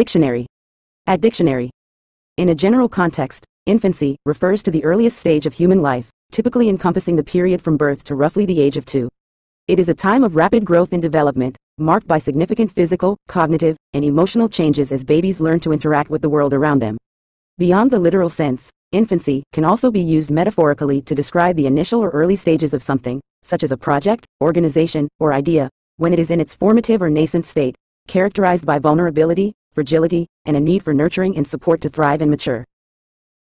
Dictionary. At dictionary. In a general context, infancy refers to the earliest stage of human life, typically encompassing the period from birth to roughly the age of two. It is a time of rapid growth and development, marked by significant physical, cognitive, and emotional changes as babies learn to interact with the world around them. Beyond the literal sense, infancy can also be used metaphorically to describe the initial or early stages of something, such as a project, organization, or idea, when it is in its formative or nascent state, characterized by vulnerability, fragility, and a need for nurturing and support to thrive and mature.